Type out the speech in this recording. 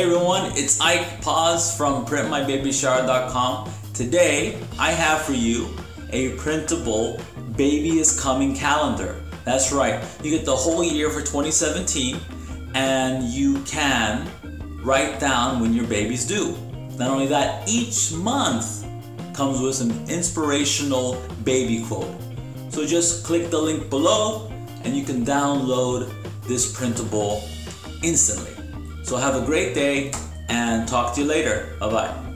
it's Ike Paz from printmybabyshower.com. Today, I have for you a printable Baby is Coming calendar. That's right, you get the whole year for 2017 and you can write down when your baby's due. Not only that, each month comes with an inspirational baby quote. So just click the link below and you can download this printable instantly. So have a great day and talk to you later. Bye bye.